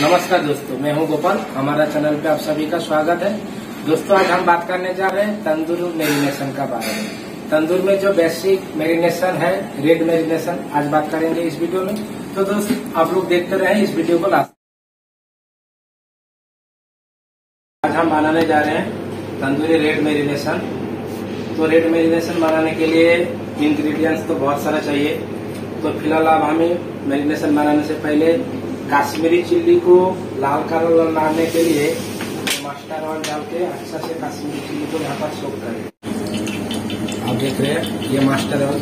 नमस्कार दोस्तों, मैं हूँ गोपाल। हमारा चैनल पे आप सभी का स्वागत है। दोस्तों, आज हम बात करने जा रहे हैं तंदूर मेरीनेशन का बारे में। तंदूर में जो बेसिक मेरीनेशन है, रेड मेरीनेशन, आज बात करेंगे इस वीडियो में। तो दोस्त, आप लोग देखते रहे इस वीडियो को लास्ट आज हम बनाने जा रहे हैं तंदूरी रेड मेरीनेशन। तो रेड मेरीनेशन बनाने के लिए इंग्रेडिएंट्स तो बहुत सारा चाहिए। तो फ़िलहाल अब हमें मेरिनेशन बनाने से पहले काश्मीरी चिल्ली को लाल कलर लाने के लिए मस्टर्ड ऑयल डाल के अच्छा से काश्मीरी चिल्ली को यहाँ पर सोख करें। आप देख रहे हैं ये मास्टर ऑयल।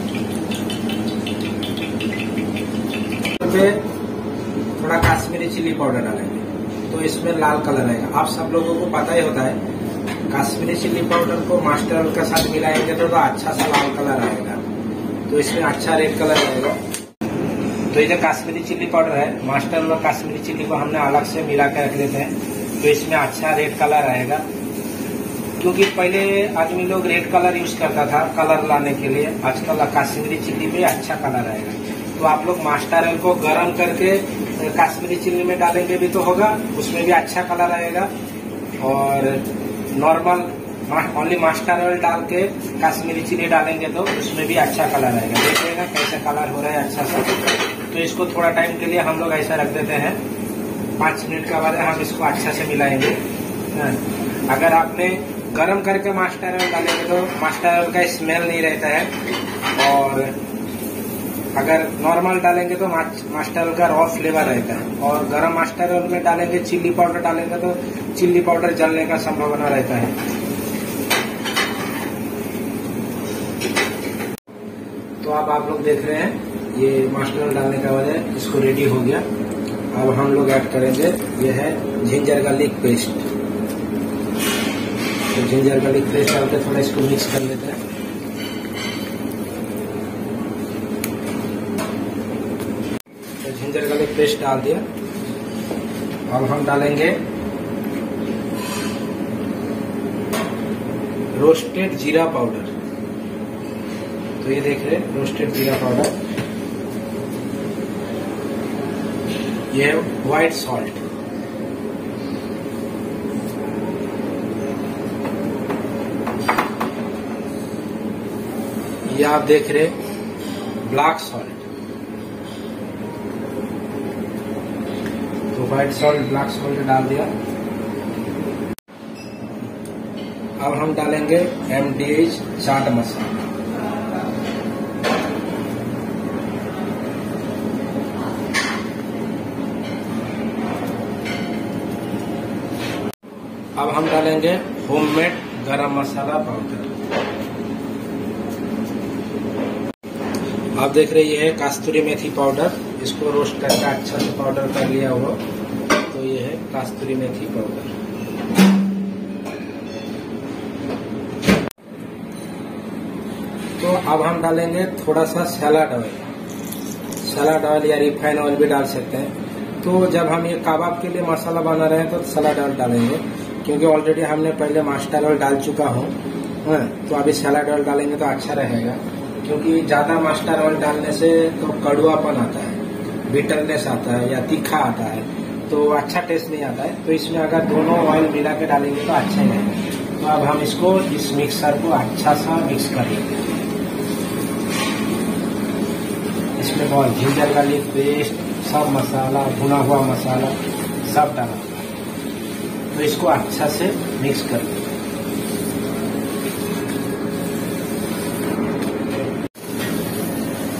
थोड़ा काश्मीरी चिल्ली पाउडर डालेंगे तो इसमें लाल कलर आएगा। आप सब लोगों को पता ही होता है काश्मीरी चिल्ली पाउडर को मास्टर के साथ मिलाएँगे तो, तो अच्छा सा लाल कलर आएगा। तो इसमें अच्छा रेड कलर आएगा। तो ये जो काश्मीरी चिल्ली पाउडर है मास्टर और काश्मीरी चिल्ली को हमने अलग से मिला के रख लेते हैं तो इसमें अच्छा रेड कलर आएगा। क्योंकि पहले आदमी लोग रेड कलर यूज़ करता था कलर लाने के लिए। आजकल काश्मीरी चिल्ली में अच्छा कलर आएगा। तो आप लोग मास्टर ऑयल को गर्म करके काश्मीरी चिल्ली में डालेंगे भी तो होगा, उसमें भी अच्छा कलर आएगा। और नॉर्मल ओनली मास्टर ऑयल डाल के काश्मीरी चिली डालेंगे तो उसमें भी अच्छा कलर आएगा। देखिएगा कैसा कलर हो रहा है अच्छा सा। तो इसको थोड़ा टाइम के लिए हम लोग ऐसा रख देते हैं। पाँच मिनट के बाद हम इसको अच्छा से मिलाएँगे। हाँ। अगर आपने गर्म करके मास्टर ऑयल डालेंगे तो मास्टर ऑयल का स्मेल नहीं रहता है। और अगर नॉर्मल डालेंगे तो मास्टर ऑयल का रॉ फ्लेवर रहता है। और गर्म मास्टर ऑयल में डालेंगे चिल्ली पाउडर डालेंगे तो चिल्ली पाउडर जलने का संभावना रहता है। तो अब आप लोग देख रहे हैं। ये मास्टर डालने का वजह, इसको रेडी हो गया। अब हम लोग ऐड करेंगे, ये है जिंजर गार्लिक पेस्ट तो जिंजर गार्लिक पेस्ट डाल के थोड़ा इसको मिक्स कर लेते हैं। तो जिंजर गार्लिक पेस्ट डाल दिया। अब हम डालेंगे रोस्टेड जीरा पाउडर। तो ये देख रहे हैं रोस्टेड जीरा पाउडर। ये है व्हाइट सॉल्ट ये आप देख रहे ब्लैक सॉल्ट तो व्हाइट सॉल्ट ब्लैक सॉल्ट डाल दिया। अब हम डालेंगे M D H chaat masala. अब हम डालेंगे होममेड गरम मसाला पाउडर आप देख रहे ये है कास्तूरी मेथी पाउडर इसको रोस्ट करके अच्छा से पाउडर कर लिया हुआ। तो ये है कास्तूरी मेथी पाउडर तो अब हम डालेंगे थोड़ा सा सैलाड ऑयल सैलाड ऑयल या रिफाइन ऑयल भी डाल सकते हैं। तो जब हम ये कबाब के लिए मसाला बना रहे हैं तो सलाड ऑयल डालेंगे। क्योंकि ऑलरेडी हमने पहले मास्टर ऑयल डाल चुका हूँ हाँ, तो अभी सैलाड ऑयल डालेंगे तो अच्छा रहेगा। क्योंकि ज़्यादा मास्टर ऑयल डालने से तो कड़ुआपन आता है बिटरनेस आता है या तीखा आता है तो अच्छा टेस्ट नहीं आता है। तो इसमें अगर दोनों ऑयल मिला के डालेंगे तो अच्छा ही रहेगा। तो अब हम इसको इस मिक्सर को अच्छा सा मिक्स कर लेंगे इसमें बहुत जिंजर गार्लिक पेस्ट सब मसाला भुना हुआ मसाला सब डाला तो इसको अच्छा से मिक्स कर लें।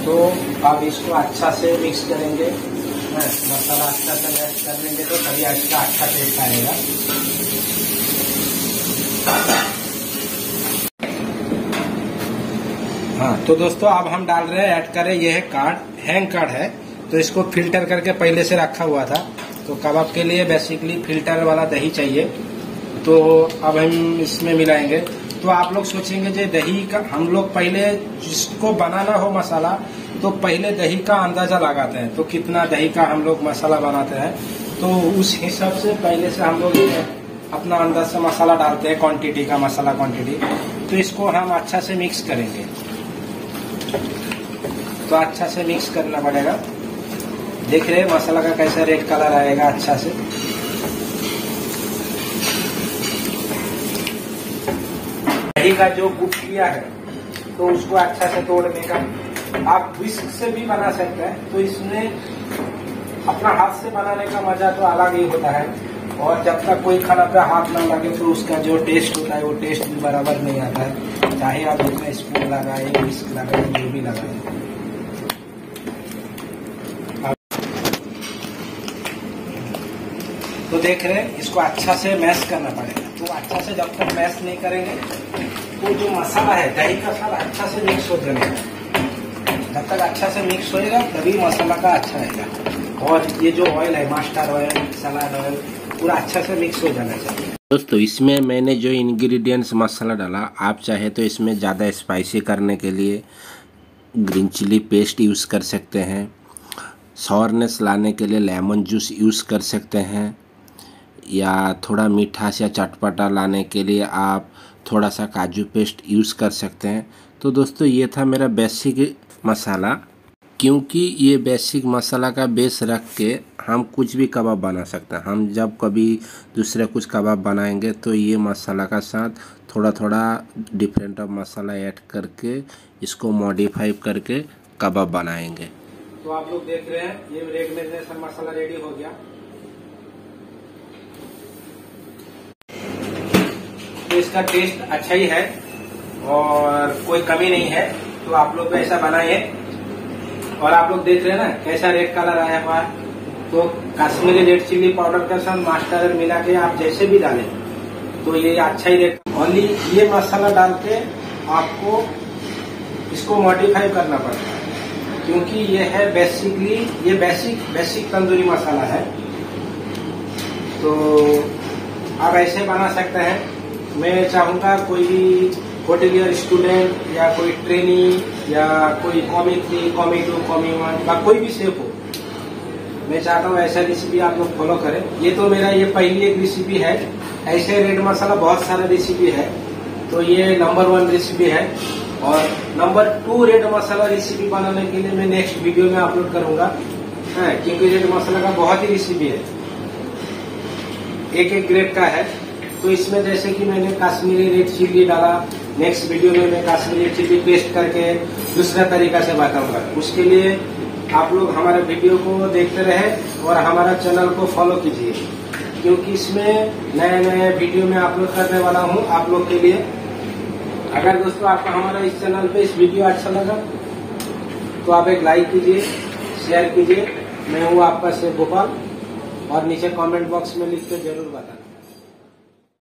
तो अब इसको अच्छा से मिक्स करेंगे। हाँ, मसाला अच्छा से मिक्स कर लेंगे तो तभी इसका अच्छा टेस्ट आएगा। हाँ तो दोस्तों अब हम डाल रहे हैं ऐड करें ये है कार्ड हैंग कार्ड है। तो इसको फ़िल्टर करके पहले से रखा हुआ था। तो कबाब के लिए बेसिकली फ़िल्टर वाला दही चाहिए? तो अब हम इसमें मिलाएँगे। तो आप लोग सोचेंगे जो दही का, हम लोग पहले जिसको बनाना हो मसाला तो पहले दही का अंदाज़ा लगाते हैं। तो कितना दही का हम लोग मसाला बनाते हैं। तो उस हिसाब से पहले से हम लोग अपना अंदाज से मसाला डालते हैं क्वांटिटी का मसाला क्वांटिटी तो इसको हम अच्छा से मिक्स करेंगे। तो अच्छा से मिक्स करना पड़ेगा। देख रहे हैं, मसाला का कैसा रेड कलर आएगा अच्छा से। दही का जो गुट किया है तो उसको अच्छा से तोड़ने का आप विस्क से भी बना सकते हैं तो इसमें अपना हाथ से बनाने का मज़ा तो अलग ही होता है। और जब तक कोई खाना पे हाथ ना लगे तो उसका जो टेस्ट होता है, वो टेस्ट भी बराबर नहीं आता है। चाहे आप उसमें स्पून लगाए विस्क लगाए, जो भी लगाए। तो देख रहे हैं, इसको अच्छा से मैश करना पड़ेगा। तो अच्छा से जब तक मैश नहीं करेंगे तो जो मसाला है, दही का मसाला अच्छा से मिक्स हो जाएगा। जब तक अच्छा से मिक्स होएगा, तभी मसाला का अच्छा आएगा और ये जो ऑयल है मास्टर ऑयल सलाद ऑयल पूरा अच्छा से मिक्स हो जाना चाहिए। दोस्तों, इसमें मैंने जो इंग्रेडिएंट्स मसाला डाला, आप चाहे तो इसमें ज़्यादा स्पाइसी करने के लिए ग्रीन चिली पेस्ट यूज़ कर सकते हैं सॉरनेस लाने के लिए लेमन जूस यूज़ कर सकते हैं। या थोड़ा मीठास या चटपटा लाने के लिए आप थोड़ा सा काजू पेस्ट यूज़ कर सकते हैं। तो दोस्तों, ये था मेरा बेसिक मसाला। क्योंकि ये बेसिक मसाला का बेस रख के हम कुछ भी कबाब बना सकते हैं। हम जब कभी दूसरे कुछ कबाब बनाएँगे तो ये मसाला का साथ थोड़ा थोड़ा डिफरेंट ऑफ़ मसाला ऐड करके, इसको मॉडिफाई करके कबाब बनाएँगे। तो आप लोग देख रहे हैं, ये मसाला रेडी हो गया। तो इसका टेस्ट अच्छा ही है और कोई कमी नहीं है। तो आप लोग ऐसा बनाइए। और आप लोग देख रहे हैं ना, कैसा रेड कलर आया हुआ तो कश्मीरी रेड चिल्ली पाउडर के साथ मास्टर मिला के आप जैसे भी डालें तो ये अच्छा ही रेड ओनली ये मसाला डाल के आपको इसको मॉडिफाई करना पड़ता है। क्योंकि ये है बेसिकली ये बेसिक बेसिक तंदूरी मसाला है। तो आप ऐसे बना सकते हैं। मैं चाहूँगा कोई भी होटलियर स्टूडेंट या कोई ट्रेनी या कोई commis three commis two commis one या कोई भी सेफ़ हो। मैं चाहता हूँ ऐसा रेसिपी आप लोग फॉलो करें। ये तो मेरा ये पहली एक रेसिपी है। ऐसे रेड मसाला बहुत सारा रेसिपी है। तो ये नंबर वन रेसिपी है। और number two red masala recipe बनाने के लिए मैं नेक्स्ट वीडियो में अपलोड करूँगा। क्योंकि रेड मसाला का बहुत ही रेसिपी है। एक एक ग्रेड का है। तो इसमें जैसे कि मैंने काश्मीरी रेड चिल्ली डाला नेक्स्ट वीडियो में मैं काश्मीरी चिल्ली पेस्ट करके दूसरा तरीका से बताऊँगा। उसके लिए आप लोग हमारे वीडियो को देखते रहे और हमारा चैनल को फॉलो कीजिए। क्योंकि इसमें नए नए वीडियो में अपलोड करने वाला हूँ आप लोग के लिए। अगर दोस्तों आपको हमारा इस चैनल पे इस वीडियो अच्छा लगा तो आप एक लाइक कीजिए शेयर कीजिए। मैं हूँ आपका शेख गोपाल और नीचे कमेंट बॉक्स में लिख के ज़रूर बताना।